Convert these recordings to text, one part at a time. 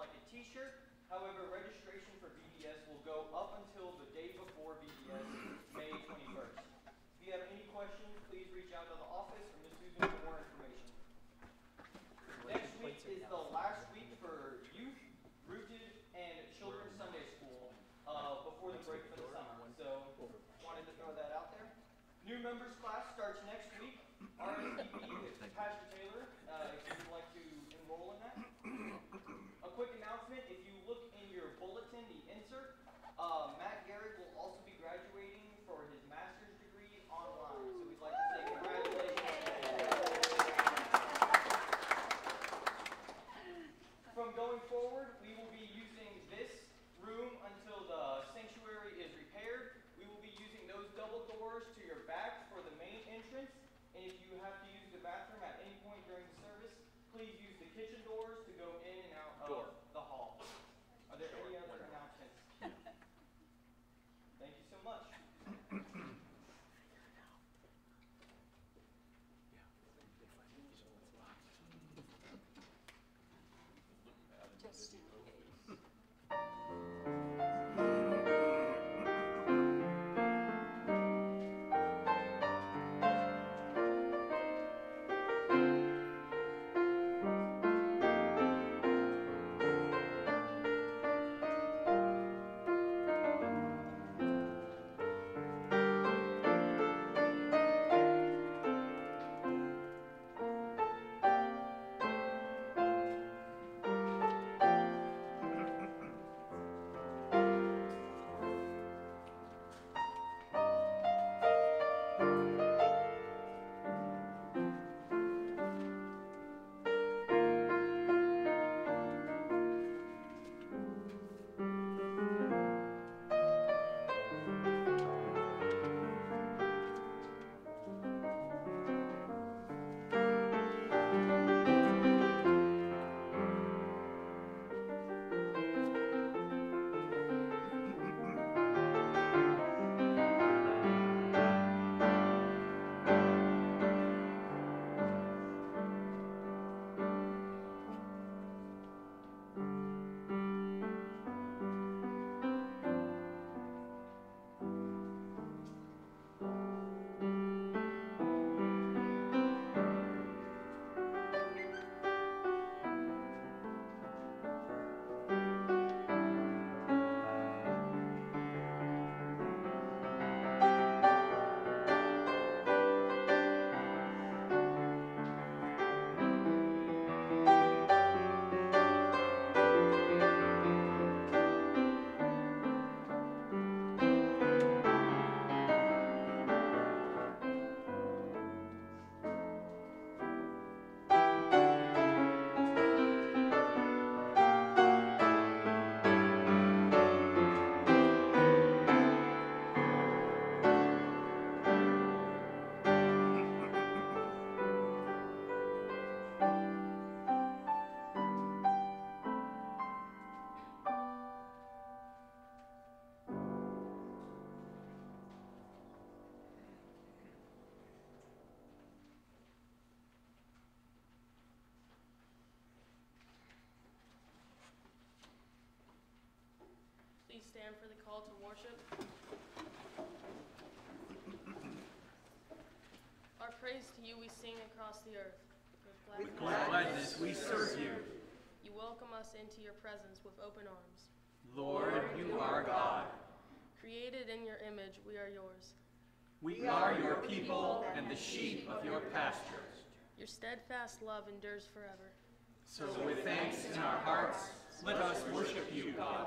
like a t-shirt. However, registration for VBS will go up until the day before VBS, May 21st. If you have any questions, please reach out to the office or Ms. Susan for more information. Next week is the last week for youth, rooted, and children's Sunday school uh, before the break for the summer. So, wanted to throw that out there. New members class starts next week. Please stand for the call to worship. Our praise to you we sing across the earth. With gladness, Gladness we serve you. you welcome us into your presence with open arms. Lord, you are God. Created in your image, we are yours. We are your people and the sheep of your pastures. Your steadfast love endures forever. So with thanks in our hearts, let us worship you, God.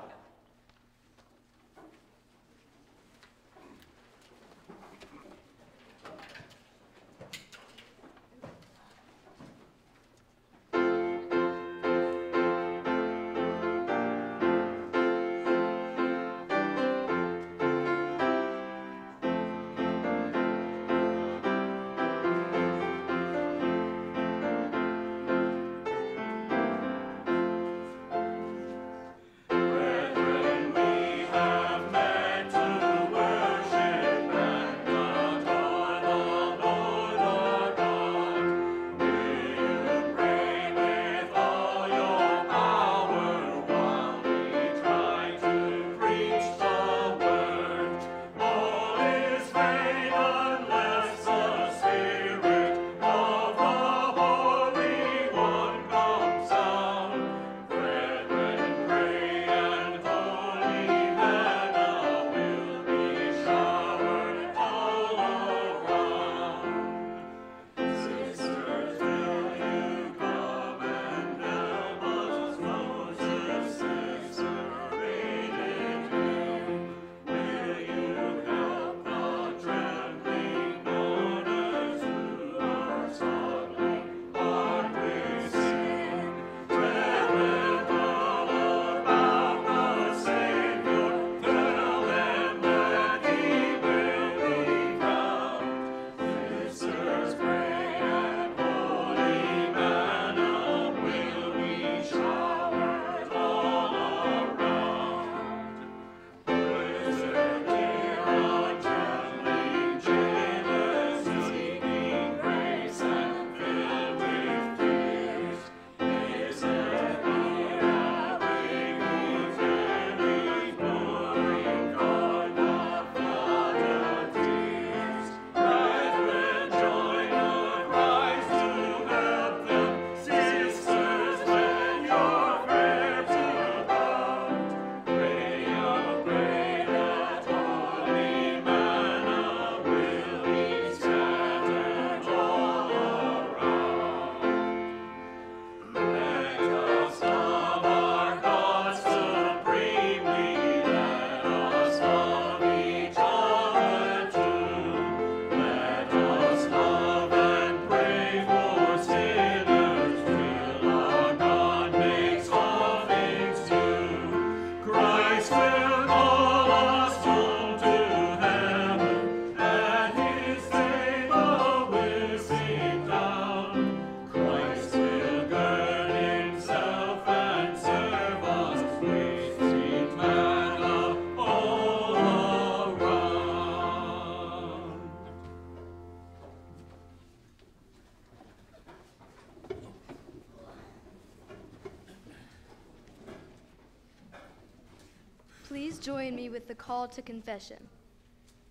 The call to confession.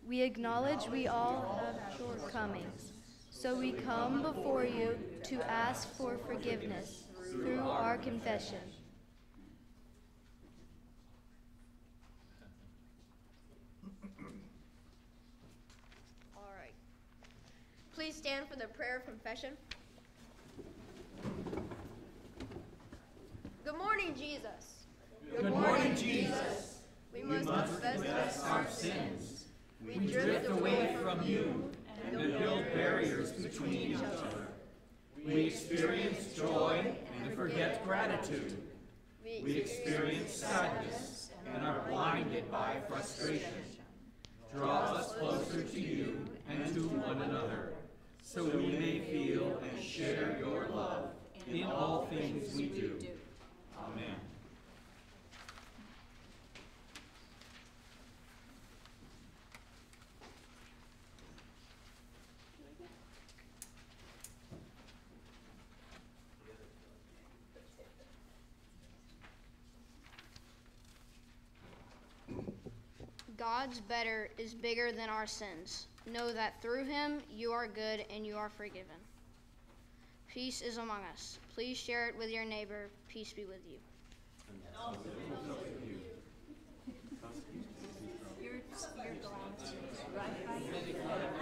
We acknowledge we all have shortcomings, so we come before you to ask for forgiveness through our confession. All right. Please stand for the prayer of confession. Good morning, Jesus. Good morning, Jesus. We We must must confess confess our our sins. We drift away from and build barriers between each other. We experience joy and forget gratitude. We experience sadness and are blinded by frustration. Draw us closer to you and to one another, so we may feel and share your love in all things we do. Amen. God's better is bigger than our sins. Know that through him you are good and you are forgiven. Peace is among us. Please share it with your neighbor. Peace be with you. Your, your glasses, right, right.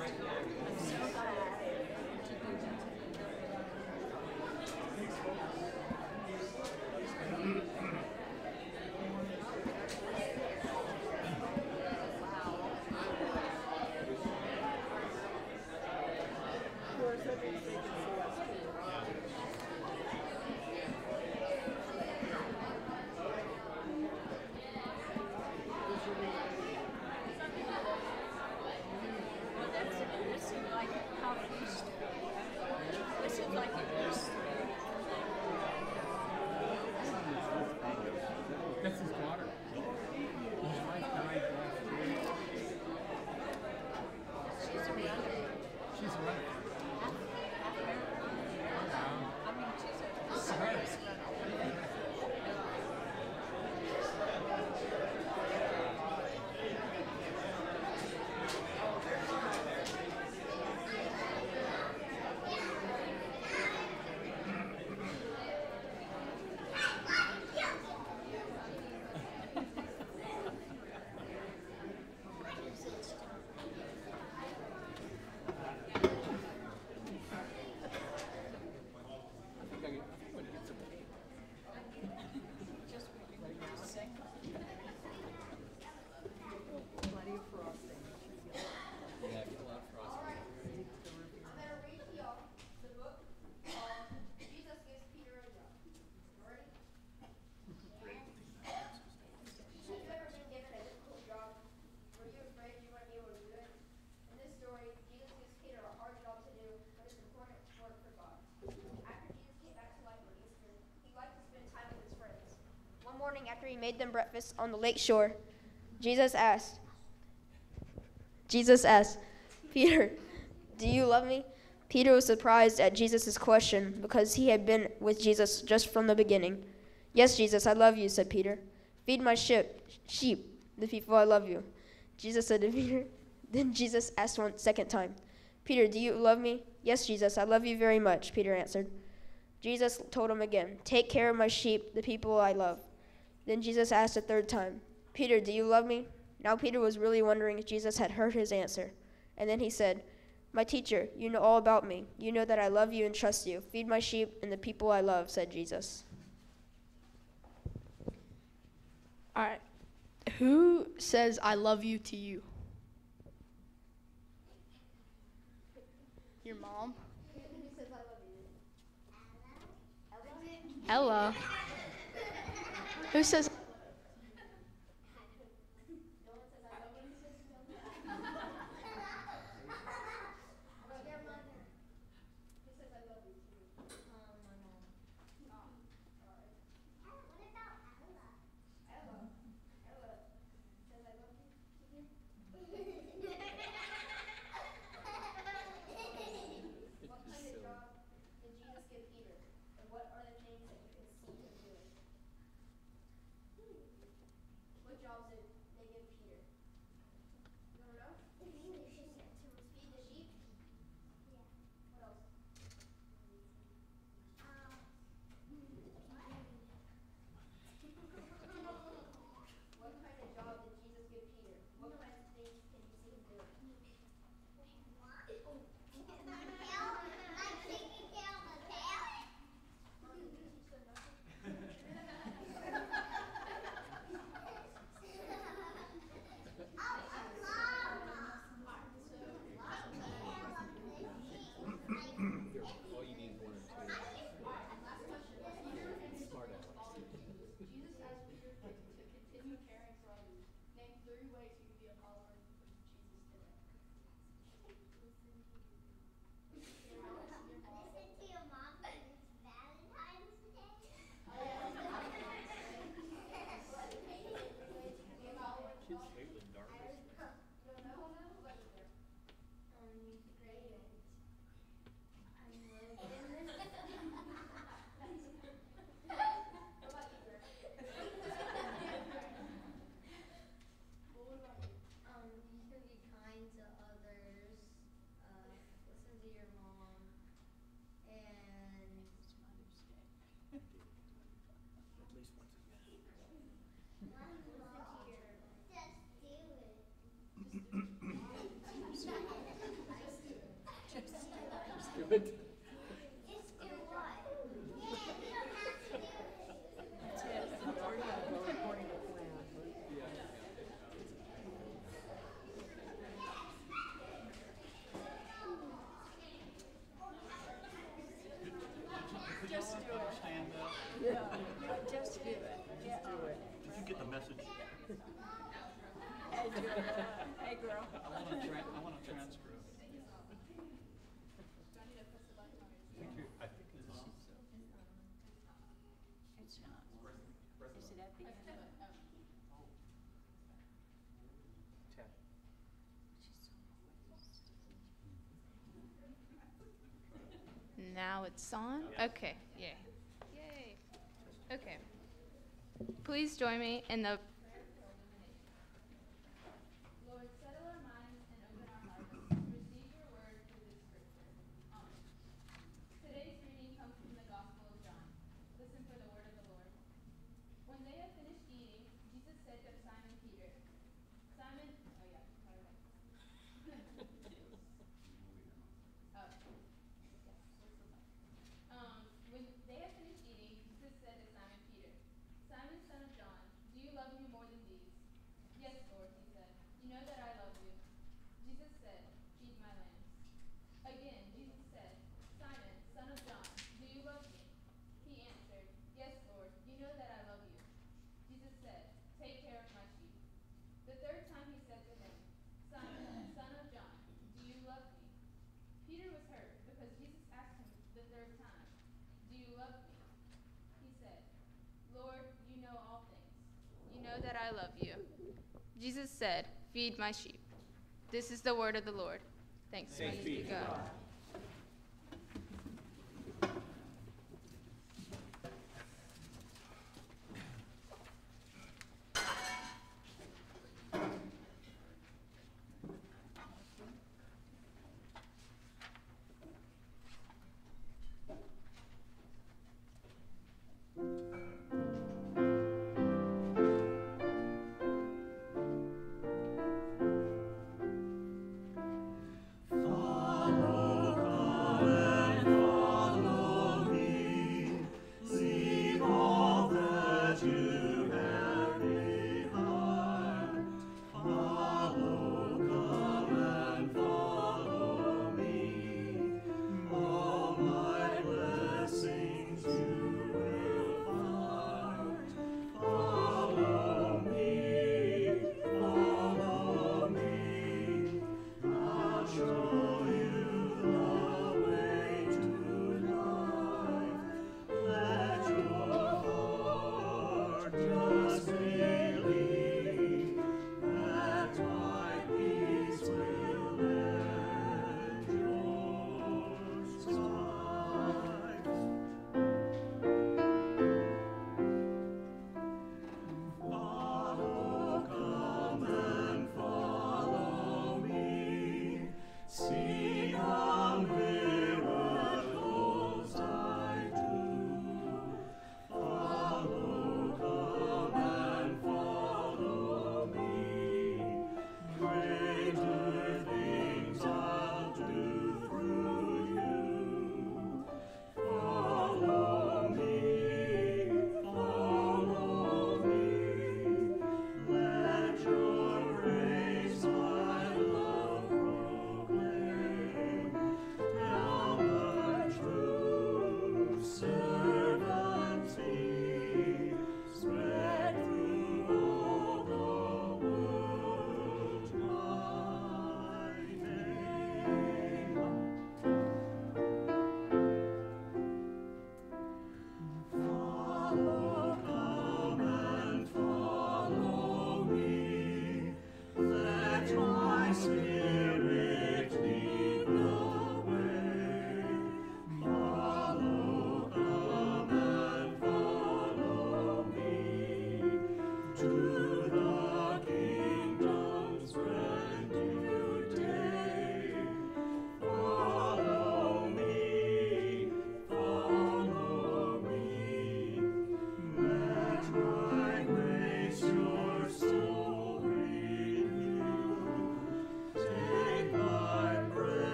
Them breakfast on the lake shore, Jesus asked, Jesus asked, Peter, do you love me? Peter was surprised at Jesus' question because he had been with Jesus just from the beginning. Yes, Jesus, I love you, said Peter. Feed my ship, sheep, the people I love you. Jesus said to Peter. Then Jesus asked one second time, Peter, do you love me? Yes, Jesus, I love you very much, Peter answered. Jesus told him again, Take care of my sheep, the people I love. Then Jesus asked a third time, Peter, do you love me? Now Peter was really wondering if Jesus had heard his answer. And then he said, My teacher, you know all about me. You know that I love you and trust you. Feed my sheep and the people I love, said Jesus. All right. Who says I love you to you? Your mom? Ella. Who says Now it's on? Okay, yay. Yay. Okay. Please join me in the you love me? He said, Lord, you know all things. You know that I love you. Jesus said, Feed my sheep. This is the word of the Lord. Thanks, Thanks be to God. God.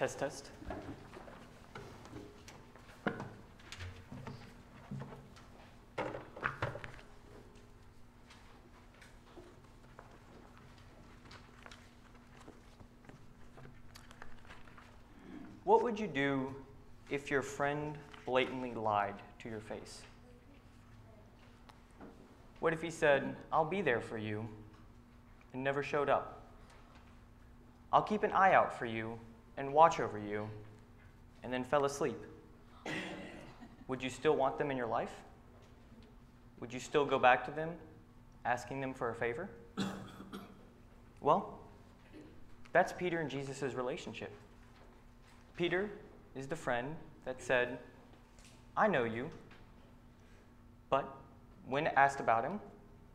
Test, test. What would you do if your friend blatantly lied to your face? What if he said, I'll be there for you, and never showed up? I'll keep an eye out for you and watch over you, and then fell asleep? Would you still want them in your life? Would you still go back to them, asking them for a favor? Well, that's Peter and Jesus' relationship. Peter is the friend that said, I know you. But when asked about him,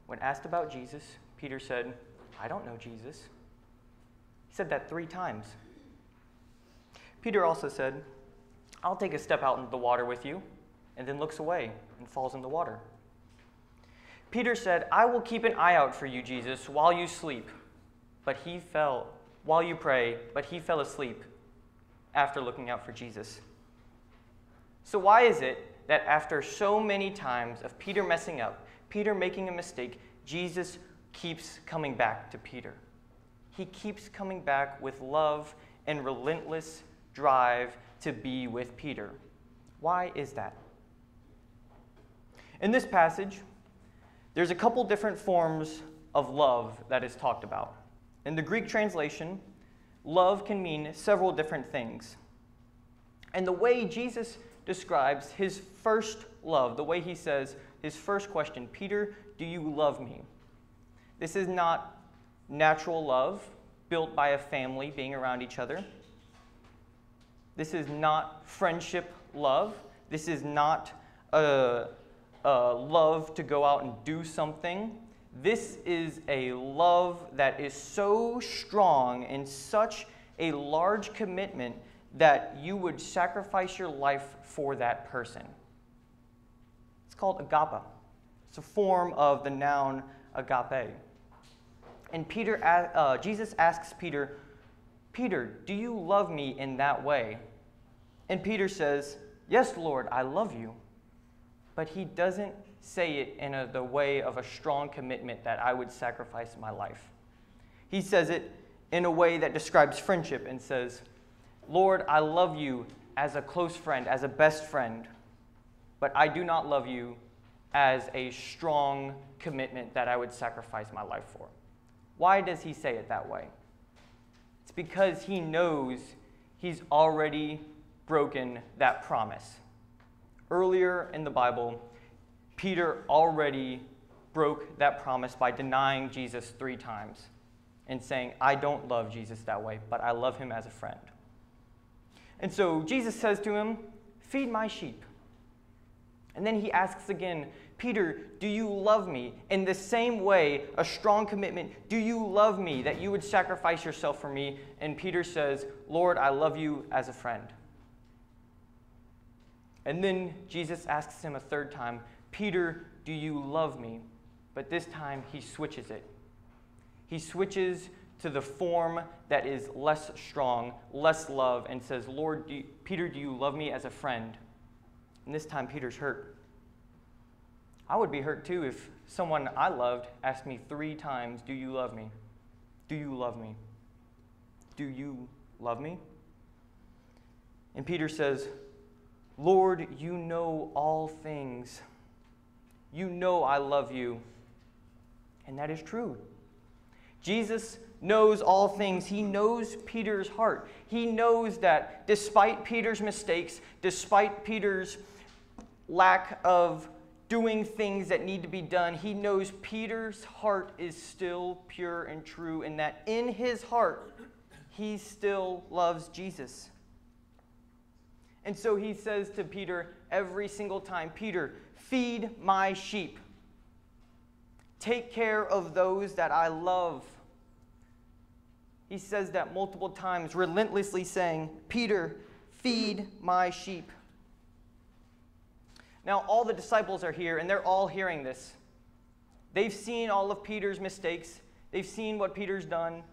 when asked about Jesus, Peter said, I don't know Jesus. He said that three times. Peter also said, I'll take a step out into the water with you, and then looks away and falls in the water. Peter said, I will keep an eye out for you, Jesus, while you sleep. But he fell, while you pray, but he fell asleep after looking out for Jesus. So, why is it that after so many times of Peter messing up, Peter making a mistake, Jesus keeps coming back to Peter? He keeps coming back with love and relentless drive to be with Peter. Why is that? In this passage, there's a couple different forms of love that is talked about. In the Greek translation, love can mean several different things. And the way Jesus describes his first love, the way he says his first question, Peter, do you love me? This is not natural love built by a family being around each other. This is not friendship love. This is not a, a love to go out and do something. This is a love that is so strong and such a large commitment that you would sacrifice your life for that person. It's called agape. It's a form of the noun agape. And Peter, uh, Jesus asks Peter, Peter, do you love me in that way? And Peter says, Yes, Lord, I love you. But he doesn't say it in a, the way of a strong commitment that I would sacrifice my life. He says it in a way that describes friendship and says, Lord, I love you as a close friend, as a best friend, but I do not love you as a strong commitment that I would sacrifice my life for. Why does he say it that way? Because he knows he's already broken that promise. Earlier in the Bible, Peter already broke that promise by denying Jesus three times and saying, I don't love Jesus that way, but I love him as a friend. And so Jesus says to him, Feed my sheep. And then he asks again, Peter, do you love me? In the same way, a strong commitment, do you love me that you would sacrifice yourself for me? And Peter says, Lord, I love you as a friend. And then Jesus asks him a third time, Peter, do you love me? But this time he switches it. He switches to the form that is less strong, less love, and says, Lord, do you, Peter, do you love me as a friend? And this time Peter's hurt. I would be hurt too if someone I loved asked me three times, Do you love me? Do you love me? Do you love me? And Peter says, Lord, you know all things. You know I love you. And that is true. Jesus knows all things. He knows Peter's heart. He knows that despite Peter's mistakes, despite Peter's lack of doing things that need to be done, he knows Peter's heart is still pure and true, and that in his heart, he still loves Jesus. And so he says to Peter every single time Peter, Feed my sheep. Take care of those that I love. He says that multiple times, relentlessly saying, Peter, feed my sheep. Now, all the disciples are here, and they're all hearing this. They've seen all of Peter's mistakes, they've seen what Peter's done,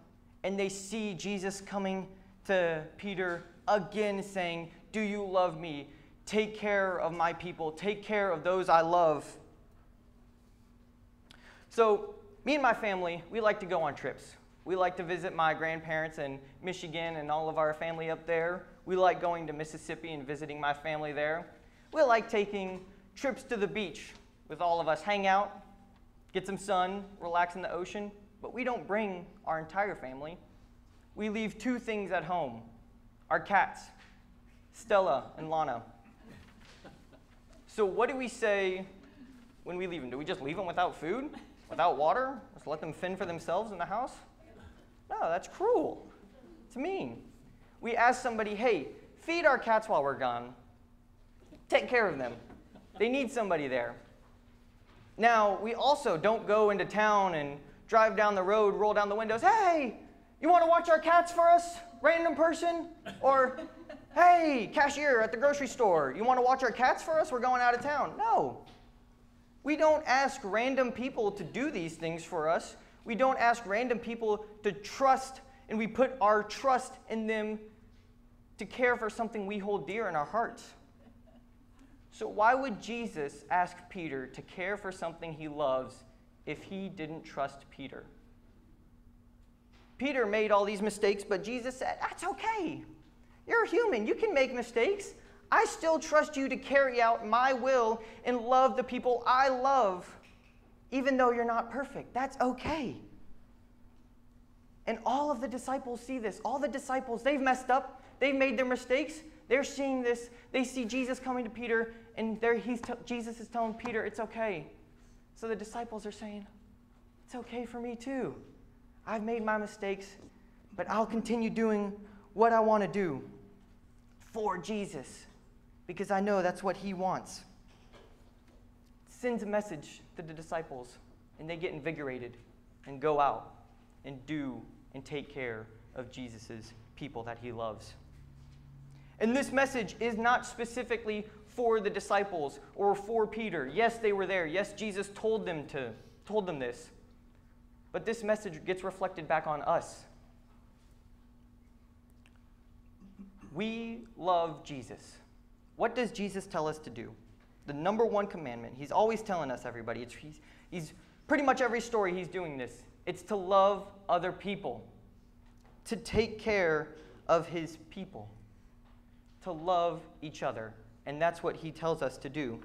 and they see Jesus coming to Peter again saying, Do you love me? Take care of my people. Take care of those I love. So, me and my family, we like to go on trips. We like to visit my grandparents in Michigan and all of our family up there. We like going to Mississippi and visiting my family there. We like taking trips to the beach with all of us, hang out, get some sun, relax in the ocean, but we don't bring our entire family. We leave two things at home our cats, Stella and Lana. So, what do we say when we leave them? Do we just leave them without food, without water? Just let them fend for themselves in the house? No, that's cruel. It's mean. We ask somebody, hey, feed our cats while we're gone. Take care of them. They need somebody there. Now, we also don't go into town and drive down the road, roll down the windows. Hey, you want to watch our cats for us? Random person? Or, hey, cashier at the grocery store, you want to watch our cats for us? We're going out of town. No. We don't ask random people to do these things for us. We don't ask random people to trust, and we put our trust in them to care for something we hold dear in our hearts. So, why would Jesus ask Peter to care for something he loves if he didn't trust Peter? Peter made all these mistakes, but Jesus said, That's okay. You're human. You can make mistakes. I still trust you to carry out my will and love the people I love, even though you're not perfect. That's okay. And all of the disciples see this. All the disciples, they've messed up, they've made their mistakes. They're seeing this. They see Jesus coming to Peter, and there he's Jesus is telling Peter, It's okay. So the disciples are saying, It's okay for me too. I've made my mistakes, but I'll continue doing what I want to do for Jesus because I know that's what he wants. Sends a message to the disciples, and they get invigorated and go out and do and take care of Jesus' people that he loves. And this message is not specifically for the disciples or for Peter. Yes, they were there. Yes, Jesus told them to told them this. But this message gets reflected back on us. We love Jesus. What does Jesus tell us to do? The number one commandment. He's always telling us, everybody. It's, he's, he's pretty much every story he's doing this. It's to love other people, to take care of his people, to love each other. And that's what he tells us to do.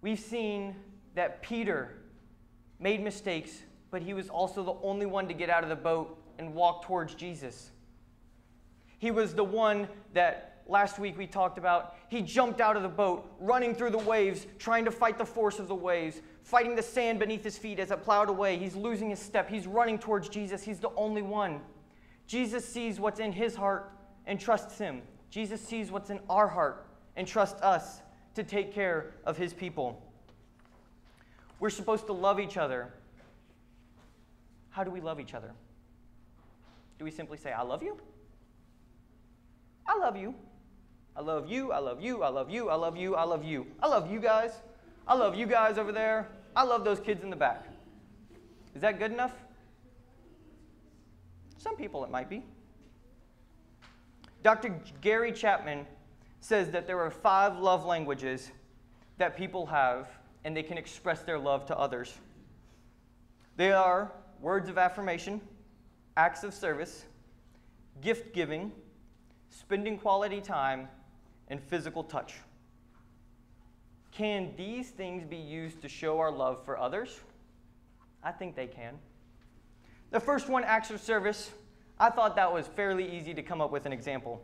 We've seen that Peter made mistakes, but he was also the only one to get out of the boat and walk towards Jesus. He was the one that last week we talked about. He jumped out of the boat, running through the waves, trying to fight the force of the waves, fighting the sand beneath his feet as it plowed away. He's losing his step. He's running towards Jesus. He's the only one. Jesus sees what's in his heart and trusts him. Jesus sees what's in our heart and trusts us to take care of his people. We're supposed to love each other. How do we love each other? Do we simply say, I love you? I love you. I love you. I love you. I love you. I love you. I love you. I love you guys. I love you guys over there. I love those kids in the back. Is that good enough? Some people it might be. Dr. Gary Chapman says that there are five love languages that people have and they can express their love to others. They are words of affirmation, acts of service, gift giving, spending quality time, and physical touch. Can these things be used to show our love for others? I think they can. The first one, acts of service, I thought that was fairly easy to come up with an example.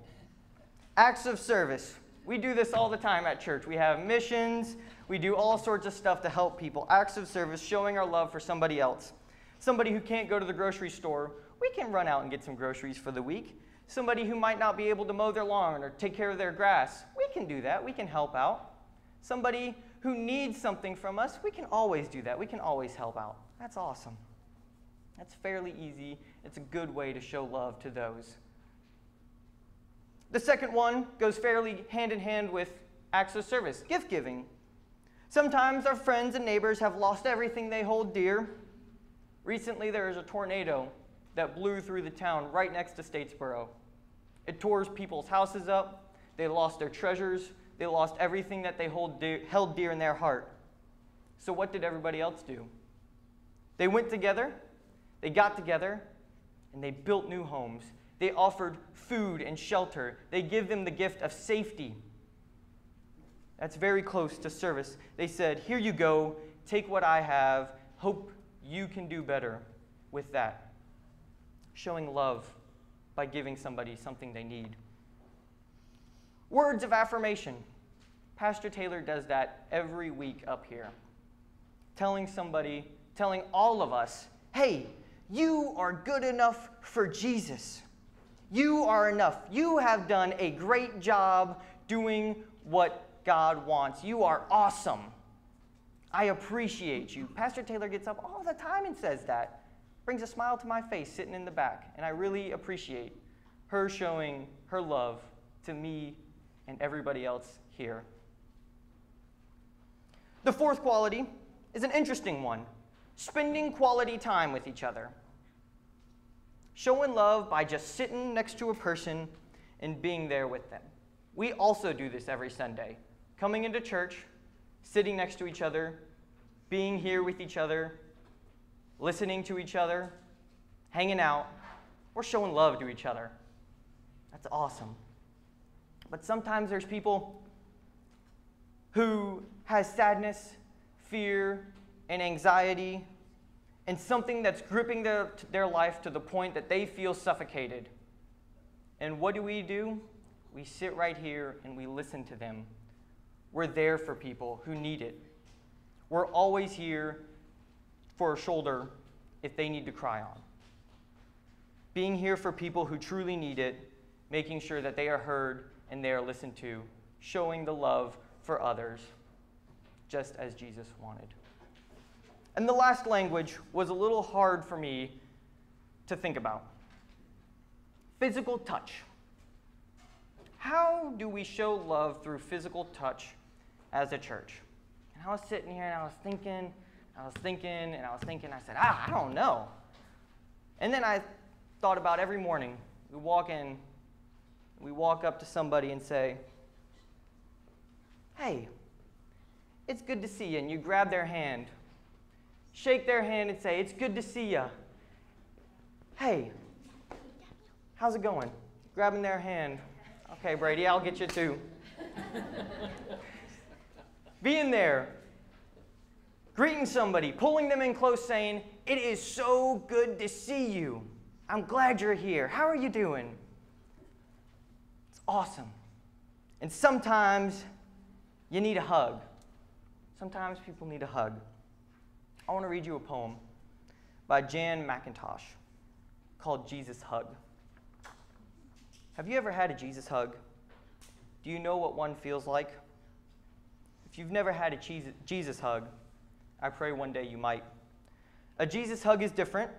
Acts of service. We do this all the time at church. We have missions, we do all sorts of stuff to help people. Acts of service, showing our love for somebody else. Somebody who can't go to the grocery store, we can run out and get some groceries for the week. Somebody who might not be able to mow their lawn or take care of their grass, we can do that. We can help out. Somebody who needs something from us, we can always do that. We can always help out. That's awesome. That's fairly easy. It's a good way to show love to those. The second one goes fairly hand in hand with acts of service, gift giving. Sometimes our friends and neighbors have lost everything they hold dear. Recently, there was a tornado that blew through the town right next to Statesboro. It tore people's houses up, they lost their treasures, they lost everything that they hold dear, held dear in their heart. So, what did everybody else do? They went together, they got together, and they built new homes. They offered food and shelter. They give them the gift of safety. That's very close to service. They said, Here you go, take what I have, hope you can do better with that. Showing love by giving somebody something they need. Words of affirmation. Pastor Taylor does that every week up here. Telling somebody, telling all of us, hey, you are good enough for Jesus. You are enough. You have done a great job doing what God wants. You are awesome. I appreciate you. Pastor Taylor gets up all the time and says that. Brings a smile to my face sitting in the back. And I really appreciate her showing her love to me and everybody else here. The fourth quality is an interesting one spending quality time with each other. Showing love by just sitting next to a person and being there with them. We also do this every Sunday. Coming into church, sitting next to each other, being here with each other, listening to each other, hanging out, we're showing love to each other. That's awesome. But sometimes there's people who has sadness, fear, and anxiety, and something that's gripping their, their life to the point that they feel suffocated. And what do we do? We sit right here and we listen to them. We're there for people who need it. We're always here for a shoulder if they need to cry on. Being here for people who truly need it, making sure that they are heard and they are listened to, showing the love for others, just as Jesus wanted. And the last language was a little hard for me to think about physical touch. How do we show love through physical touch as a church? And I was sitting here and I was thinking, I was thinking, and I was thinking, I said, ah, I don't know. And then I thought about every morning, we walk in, we walk up to somebody and say, hey, it's good to see you. And you grab their hand, shake their hand, and say, it's good to see you. Hey, how's it going? Grabbing their hand. Okay, Brady, I'll get you too. Being there, greeting somebody, pulling them in close, saying, It is so good to see you. I'm glad you're here. How are you doing? It's awesome. And sometimes you need a hug. Sometimes people need a hug. I want to read you a poem by Jan McIntosh called Jesus Hug. Have you ever had a Jesus hug? Do you know what one feels like? If you've never had a Jesus hug, I pray one day you might. A Jesus hug is different.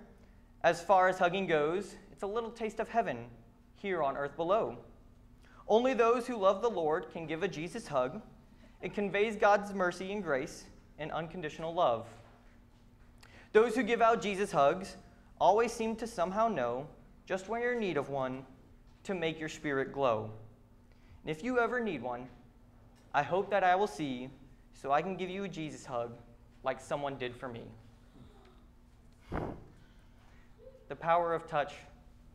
As far as hugging goes, it's a little taste of heaven here on earth below. Only those who love the Lord can give a Jesus hug. It conveys God's mercy and grace and unconditional love. Those who give out Jesus hugs always seem to somehow know just when you're in need of one to make your spirit glow. And if you ever need one, I hope that I will see you so I can give you a Jesus hug like someone did for me. The power of touch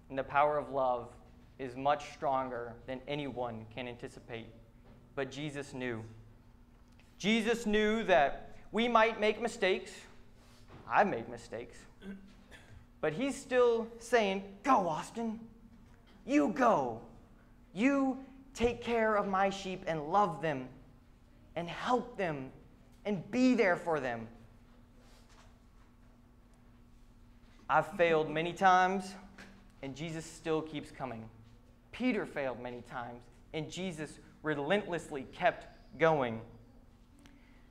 and the power of love is much stronger than anyone can anticipate. But Jesus knew. Jesus knew that we might make mistakes. I make mistakes. But he's still saying, Go, Austin. You go. You take care of my sheep and love them and help them and be there for them. I've failed many times, and Jesus still keeps coming. Peter failed many times, and Jesus relentlessly kept going.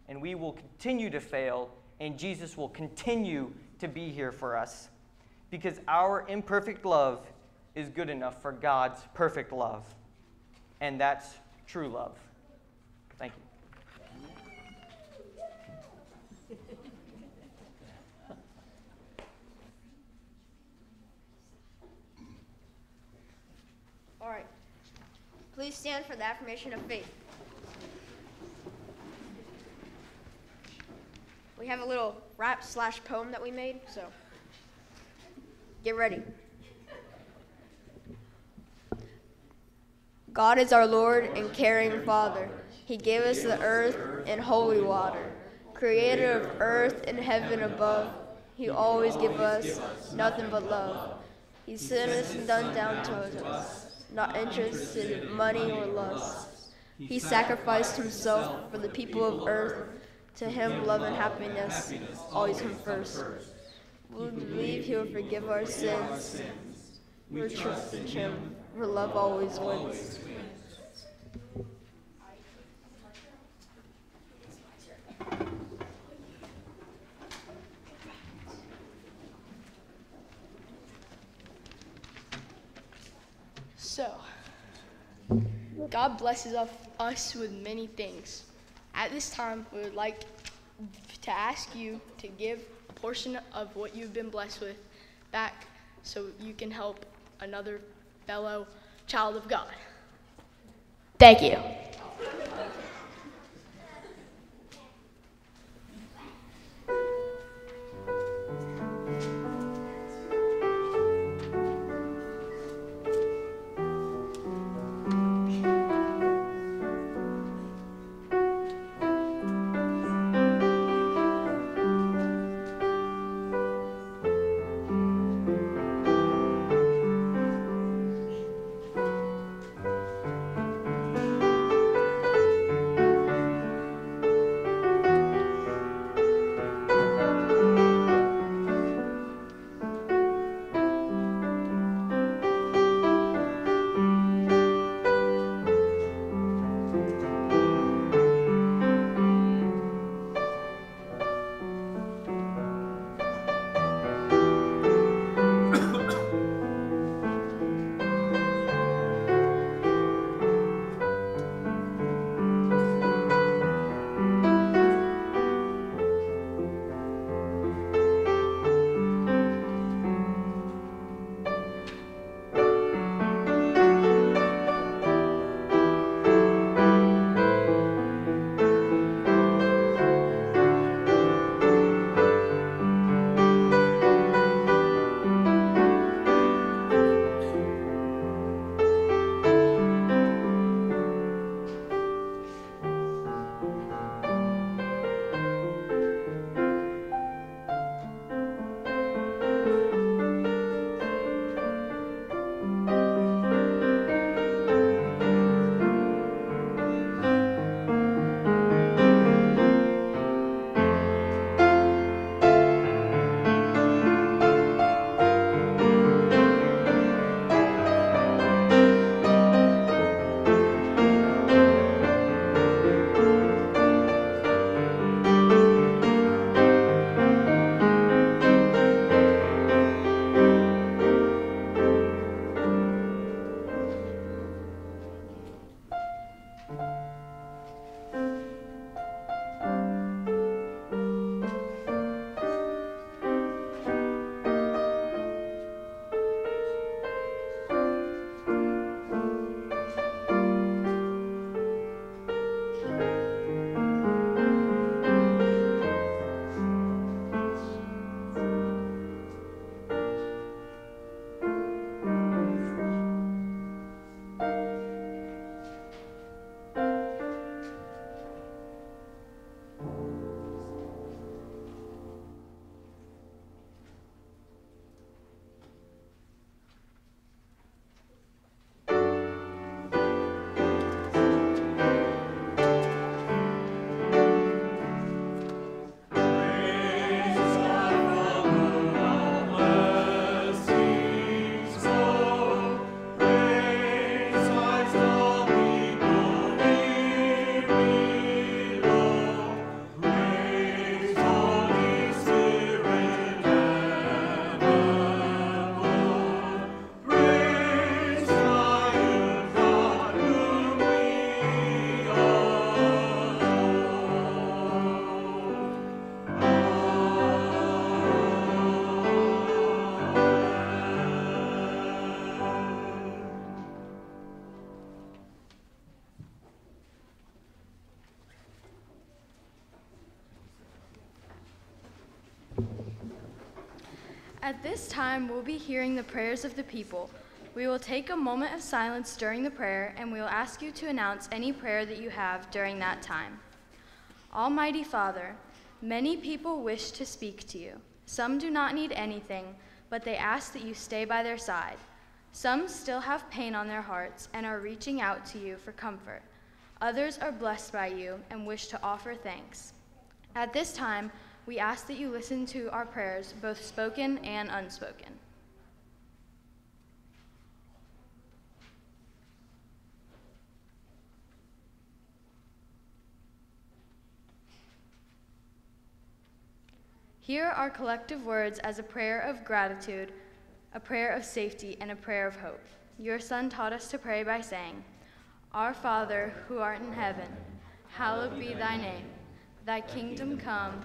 And we will continue to fail, and Jesus will continue to be here for us because our imperfect love is good enough for God's perfect love. And that's true love. Thank you. All right. Please stand for the affirmation of faith. We have a little rap slash poem that we made, so get ready. God is our Lord and caring Father. He gave us the earth and holy water. Creator of earth and heaven above, He always give us nothing but love. He sent us and done down to us, not interested in money or lust. He sacrificed Himself for the people of earth. To Him, love and happiness always come first. We believe He will forgive our sins. We trust in Him, where love always wins. So, God blesses us, us with many things. At this time, we would like to ask you to give a portion of what you've been blessed with back so you can help another fellow child of God. Thank you. At this time, we'll be hearing the prayers of the people. We will take a moment of silence during the prayer, and we will ask you to announce any prayer that you have during that time. Almighty Father, many people wish to speak to you. Some do not need anything, but they ask that you stay by their side. Some still have pain on their hearts and are reaching out to you for comfort. Others are blessed by you and wish to offer thanks. At this time, we ask that you listen to our prayers, both spoken and unspoken. Hear our collective words as a prayer of gratitude, a prayer of safety, and a prayer of hope. Your Son taught us to pray by saying, Our Father, who art in heaven, hallowed be thy name. Thy kingdom come,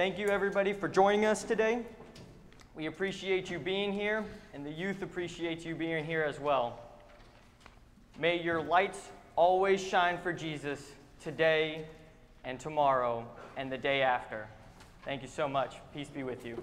Thank you, everybody, for joining us today. We appreciate you being here, and the youth appreciate you being here as well. May your lights always shine for Jesus today and tomorrow and the day after. Thank you so much. Peace be with you.